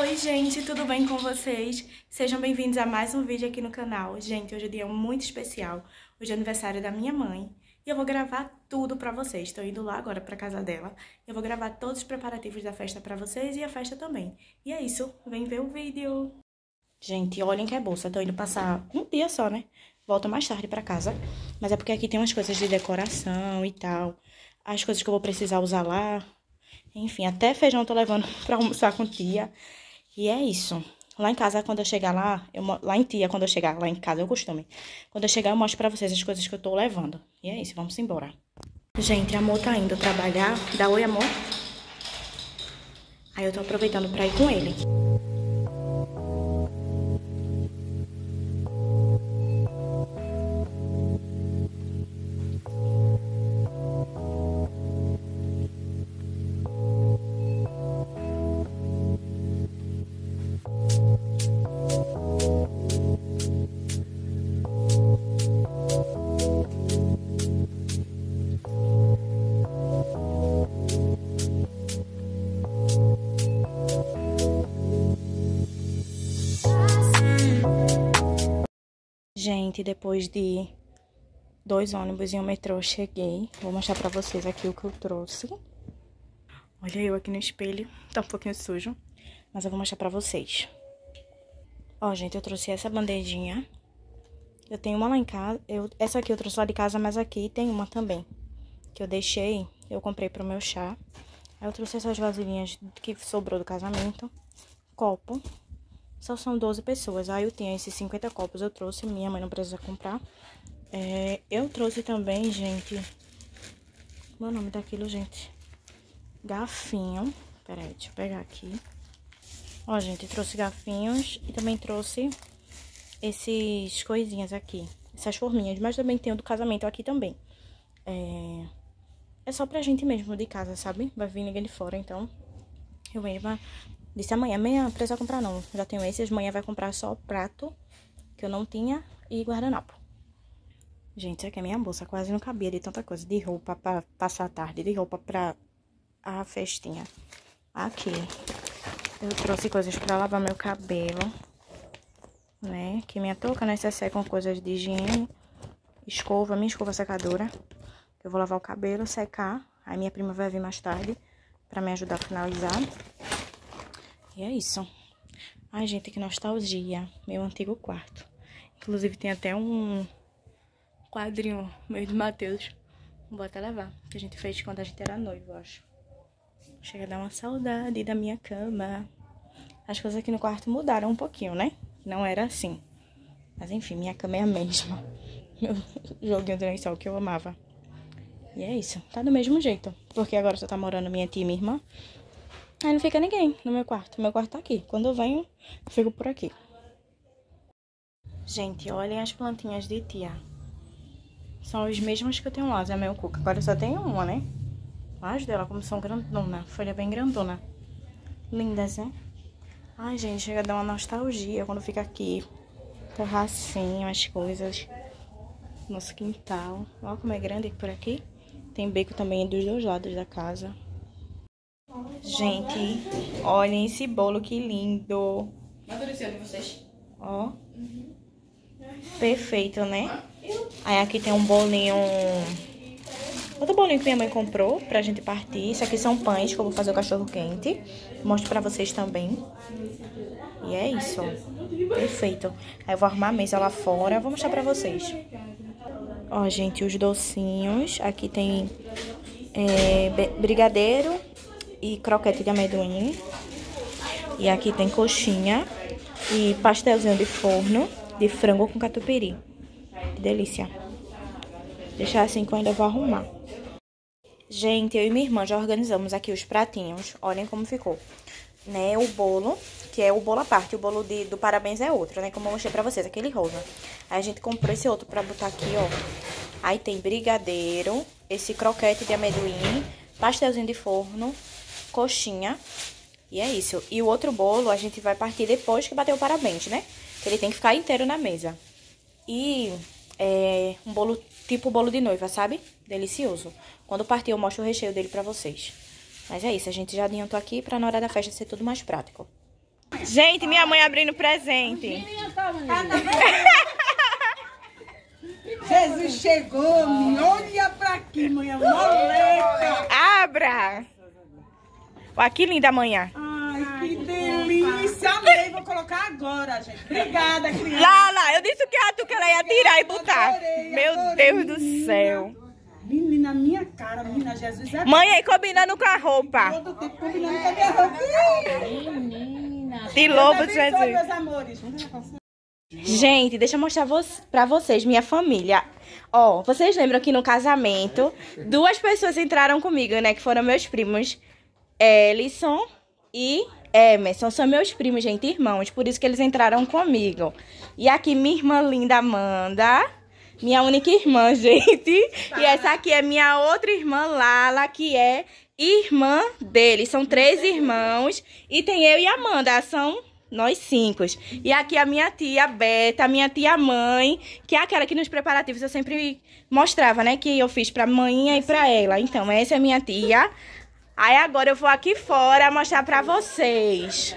Oi gente, tudo bem com vocês? Sejam bem-vindos a mais um vídeo aqui no canal. Gente, hoje é um dia muito especial, hoje é aniversário da minha mãe e eu vou gravar tudo pra vocês. Estou indo lá agora pra casa dela eu vou gravar todos os preparativos da festa pra vocês e a festa também. E é isso, vem ver o vídeo! Gente, olhem que é bolsa, tô indo passar um dia só, né? Volto mais tarde pra casa, mas é porque aqui tem umas coisas de decoração e tal, as coisas que eu vou precisar usar lá, enfim, até feijão tô levando pra almoçar com tia. E é isso. Lá em casa, quando eu chegar lá, eu, lá em tia, quando eu chegar lá em casa, eu costume. Quando eu chegar, eu mostro pra vocês as coisas que eu tô levando. E é isso, vamos embora. Gente, amor tá indo trabalhar. Dá oi, amor. Aí eu tô aproveitando pra ir com ele. Depois de dois ônibus e um metrô, cheguei. Vou mostrar pra vocês aqui o que eu trouxe. Olha eu aqui no espelho. Tá um pouquinho sujo. Mas eu vou mostrar pra vocês. Ó, gente, eu trouxe essa bandejinha. Eu tenho uma lá em casa. Eu, essa aqui eu trouxe lá de casa, mas aqui tem uma também. Que eu deixei, eu comprei pro meu chá. Aí eu trouxe essas vasilhinhas que sobrou do casamento. Copo. Só são 12 pessoas. Aí eu tinha esses 50 copos, eu trouxe. Minha mãe não precisa comprar. É, eu trouxe também, gente... Qual é o nome daquilo, gente? Garfinho. Pera aí, deixa eu pegar aqui. Ó, gente, trouxe garfinhos e também trouxe esses coisinhas aqui. Essas forminhas, mas também tem o do casamento aqui também. É, é só pra gente mesmo de casa, sabe? Vai vir ninguém de fora, então... Eu pra Disse amanhã, amanhã precisa comprar não. Já tenho esses, amanhã vai comprar só prato, que eu não tinha, e guardanapo. Gente, isso aqui é minha bolsa, quase não cabia de tanta coisa. De roupa pra passar a tarde, de roupa pra a festinha. Aqui, eu trouxe coisas pra lavar meu cabelo, né? Que minha touca necessária com coisas de higiene. Escova, minha escova secadora. Eu vou lavar o cabelo, secar. Aí minha prima vai vir mais tarde pra me ajudar a finalizar. E é isso. Ai, gente, que nostalgia. Meu antigo quarto. Inclusive, tem até um quadrinho meio do Matheus. Vou até levar. Que a gente fez quando a gente era noivo, eu acho. Chega a dar uma saudade da minha cama. As coisas aqui no quarto mudaram um pouquinho, né? Não era assim. Mas enfim, minha cama é a mesma. Meu joguinho de lençol que eu amava. E é isso. Tá do mesmo jeito. Porque agora só tá morando minha tia e minha irmã. Aí não fica ninguém no meu quarto. Meu quarto tá aqui. Quando eu venho, eu fico por aqui. Gente, olhem as plantinhas de tia. São as mesmas que eu tenho lá, Zé Meu Cuca. Agora eu só tenho uma, né? As dela, como são grandona. Folha bem grandona. Lindas, né? Ai, gente, chega a dar uma nostalgia quando fica aqui. Terracinho, as coisas. Nosso quintal. Olha como é grande por aqui. Tem beco também dos dois lados da casa. Gente, olhem esse bolo que lindo. Amadureceu de vocês. Ó. Perfeito, né? Aí aqui tem um bolinho... Outro bolinho que minha mãe comprou pra gente partir. Isso aqui são pães que eu vou fazer o cachorro quente. Mostro pra vocês também. E é isso. Perfeito. Aí eu vou arrumar a mesa lá fora. Vou mostrar pra vocês. Ó, gente, os docinhos. Aqui tem é, brigadeiro e croquete de amendoim. E aqui tem coxinha e pastelzinho de forno de frango com catupiry. Que delícia. Deixar assim que eu ainda vou arrumar. Gente, eu e minha irmã já organizamos aqui os pratinhos. Olhem como ficou. Né, o bolo, que é o bolo à parte. O bolo de, do parabéns é outro, né? Como eu mostrei pra vocês, aquele rosa. Aí a gente comprou esse outro pra botar aqui, ó. Aí tem brigadeiro, esse croquete de amendoim, pastelzinho de forno, coxinha. E é isso. E o outro bolo a gente vai partir depois que bater o parabéns, né? Que ele tem que ficar inteiro na mesa. E é um bolo tipo bolo de noiva, sabe? Delicioso. Quando partir eu mostro o recheio dele pra vocês. Mas é isso, a gente já adiantou aqui pra na hora da festa ser tudo mais prático. Gente, minha mãe abrindo presente. Jesus chegou, me olha pra aqui, mãe. Abra! Olha que linda amanhã. Ai, que delícia. Amei, vou colocar agora, gente. Obrigada, criança. Lá, lá, eu disse que a tu que ela ia tirar e botar. Adorei, Meu adorei, Deus do menina. céu. Menina, minha cara, menina, Jesus é Mãe aí combinando com a roupa. todo tempo combinando com a minha roupa. De lobo de abençoe, Jesus. meus amores. Gente, deixa eu mostrar vo pra vocês, minha família. Ó, vocês lembram que no casamento, duas pessoas entraram comigo, né? Que foram meus primos, Ellison e Emerson. São meus primos, gente, irmãos. Por isso que eles entraram comigo. E aqui, minha irmã linda Amanda. Minha única irmã, gente. E essa aqui é minha outra irmã, Lala, que é irmã dele. São três irmãos. E tem eu e Amanda. São nós cinco. E aqui a minha tia Beta, minha tia mãe, que é aquela que nos preparativos eu sempre mostrava, né? Que eu fiz pra mãe e pra ela. Então, essa é minha tia. Aí agora eu vou aqui fora mostrar pra vocês.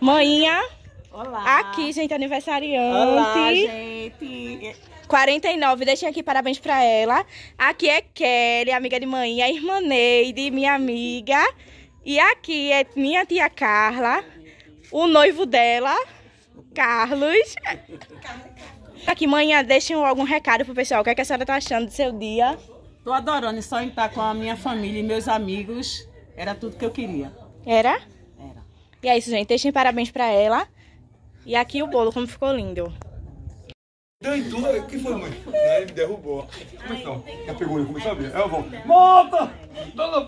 Manhinha, Olá. aqui, gente, aniversariante. Olá, gente. 49, deixem aqui parabéns pra ela. Aqui é Kelly, amiga de mãe, a irmã Neide, minha amiga. E aqui é minha tia Carla, o noivo dela, Carlos. Aqui, manhã, deixem algum recado pro pessoal. O que, é que a senhora tá achando do seu dia? Tô adorando só em estar com a minha família e meus amigos. Era tudo que eu queria. Era? Era. E é isso, gente. Deixem parabéns pra ela. E aqui o bolo, como ficou lindo. Deu em tudo. O que foi, mãe? Aí ele me derrubou. Começou. Já pegou ele, começou a eu vou. Volta! Dona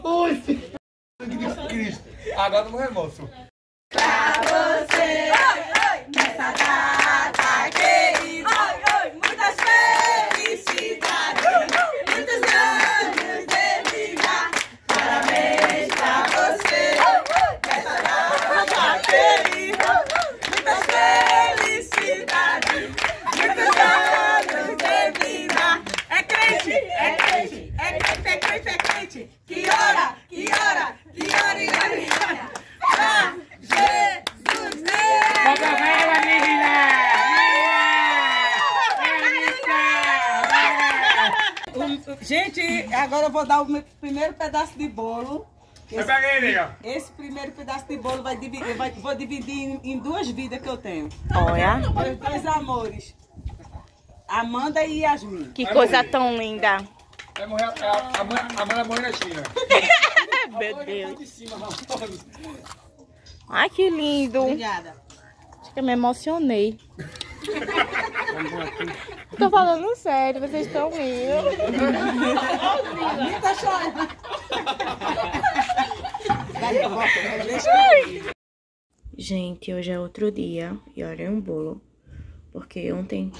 de Cristo. Agora não é moço. Muitas felicidades, muitos anos de vida. Parabéns pra você. Nessa data querida. Muitas felicidades, muitos anos de vida. É crente, é crente, é crente, é crente, é crente. Que hora, que hora, que hora, e hora, e hora. Pra Jesus mesmo. Gente, agora eu vou dar o meu primeiro pedaço de bolo. Esse, esse primeiro pedaço de bolo vai dividir, vai- vou dividir em, em duas vidas que eu tenho. Olha, Meus dois amores. Amanda e Yasmin. que coisa tão linda. Vai morrer. A, a, a vai morrer na China. Meu Deus. De cima, rapaz. Ai, que lindo. Obrigada. Acho que eu me emocionei. Tô falando sério, vocês estão rindo. Tá. Gente, hoje é outro dia e olha um bolo. Porque ontem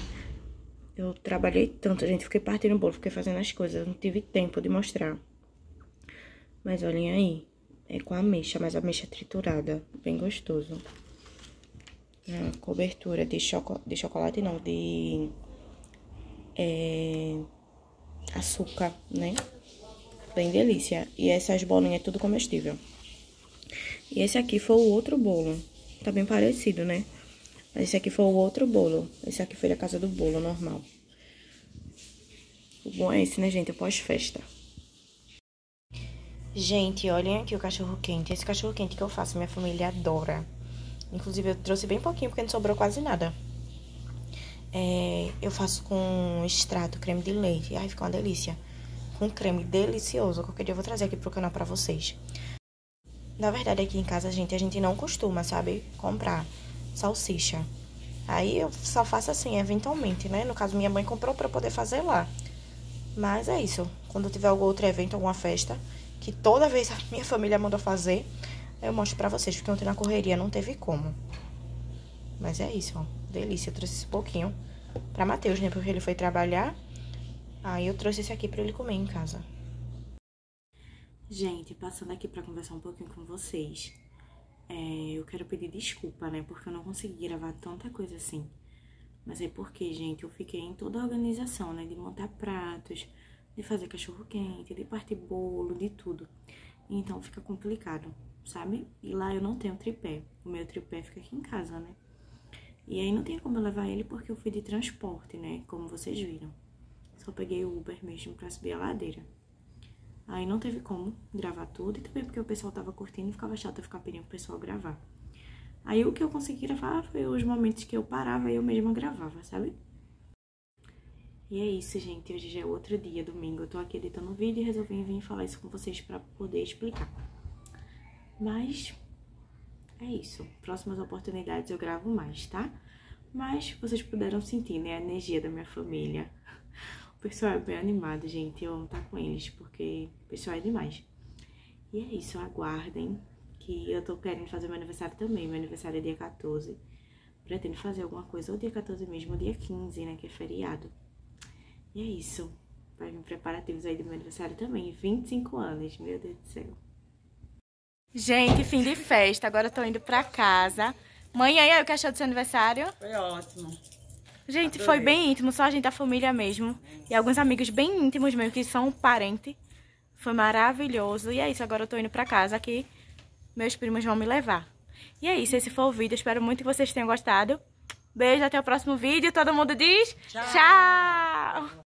eu trabalhei tanto, gente. Fiquei partindo o bolo, fiquei fazendo as coisas. Não tive tempo de mostrar. Mas olhem aí. É com ameixa, mas ameixa triturada. Bem gostoso. A cobertura de, choco... de chocolate, não, de é, açúcar, né? Bem delícia. E essas bolinhas é tudo comestível. E esse aqui foi o outro bolo. Tá bem parecido, né? Mas esse aqui foi o outro bolo. Esse aqui foi da casa do bolo, normal. O bom é esse, né, gente? O pós-festa. Gente, olhem aqui o cachorro quente. Esse cachorro quente que eu faço, minha família adora. Inclusive, eu trouxe bem pouquinho, porque não sobrou quase nada. É, eu faço com extrato, creme de leite. Ai, fica uma delícia. Com creme delicioso. Qualquer dia eu vou trazer aqui pro canal pra vocês. Na verdade, aqui em casa, gente, a gente não costuma, sabe, comprar salsicha. Aí eu só faço assim, eventualmente, né? No caso, minha mãe comprou pra eu poder fazer lá. Mas é isso. Quando tiver algum outro evento, alguma festa, que toda vez a minha família mandou fazer, eu mostro pra vocês, porque ontem na correria não teve como. Mas é isso, ó. Delícia. Eu trouxe esse pouquinho pra Matheus, né? Porque ele foi trabalhar. Aí eu trouxe esse aqui pra ele comer em casa. Gente, passando aqui pra conversar um pouquinho com vocês. É, eu quero pedir desculpa, né? Porque eu não consegui gravar tanta coisa assim. Mas é porque, gente, eu fiquei em toda a organização, né? De montar pratos, de fazer cachorro quente, de partir bolo, de tudo. Então fica complicado. sabe? E lá eu não tenho tripé. O meu tripé fica aqui em casa, né? E aí não tem como eu levar ele porque eu fui de transporte, né? Como vocês viram. Só peguei o Uber mesmo pra subir a ladeira. Aí não teve como gravar tudo. E também porque o pessoal tava curtindo e ficava chato eu ficar pedindo pro pessoal gravar. Aí o que eu consegui gravar foi os momentos que eu parava e eu mesma gravava, sabe? E é isso, gente. Hoje já é outro dia, domingo. Eu tô aqui editando um vídeo e resolvi vir falar isso com vocês pra poder explicar. Mas é isso. Próximas oportunidades eu gravo mais, tá? Mas vocês puderam sentir, né? A energia da minha família. O pessoal é bem animado, gente. Eu amo estar com eles, porque o pessoal é demais. E é isso, aguardem. Que eu tô querendo fazer meu aniversário também. Meu aniversário é dia 14. Pretendo fazer alguma coisa ou dia 14 mesmo, ou dia 15, né? Que é feriado. E é isso. Vai vir preparativos aí do meu aniversário também. 25 anos, meu Deus do céu. Gente, fim de festa. Agora eu tô indo pra casa. Mãe, aí, o que achou do seu aniversário? Foi ótimo. Gente, Adorei. foi bem íntimo, só a gente, a família mesmo. E alguns amigos bem íntimos mesmo, que são parente. Foi maravilhoso. E é isso, agora eu tô indo pra casa que meus primos vão me levar. E é isso, esse foi o vídeo. Espero muito que vocês tenham gostado. Beijo, até o próximo vídeo. Todo mundo diz Tchau. tchau.